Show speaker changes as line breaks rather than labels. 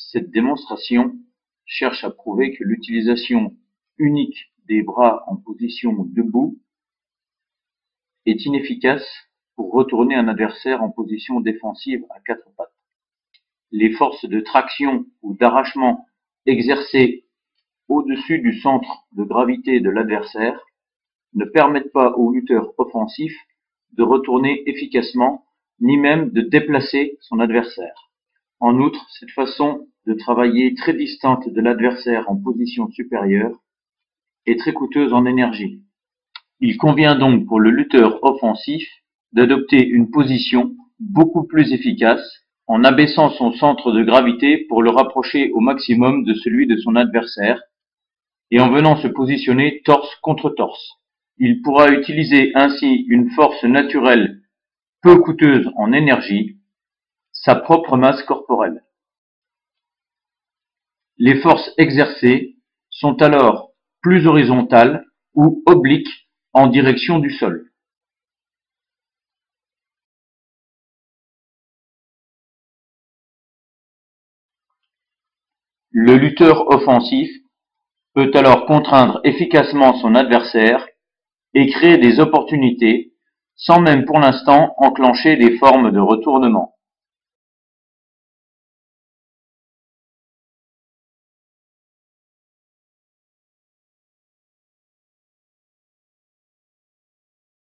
Cette démonstration cherche à prouver que l'utilisation unique des bras en position debout est inefficace pour retourner un adversaire en position défensive à quatre pattes. Les forces de traction ou d'arrachement exercées au-dessus du centre de gravité de l'adversaire ne permettent pas au lutteur offensif de retourner efficacement ni même de déplacer son adversaire. En outre, cette façon de travailler très distante de l'adversaire en position supérieure est très coûteuse en énergie. Il convient donc pour le lutteur offensif d'adopter une position beaucoup plus efficace en abaissant son centre de gravité pour le rapprocher au maximum de celui de son adversaire et en venant se positionner torse contre torse. Il pourra utiliser ainsi une force naturelle peu coûteuse en énergie, sa propre masse corporelle. Les forces exercées sont alors plus horizontales ou obliques en direction du sol. Le lutteur offensif peut alors contraindre efficacement son adversaire et créer des opportunités sans même pour l'instant enclencher des formes de retournement.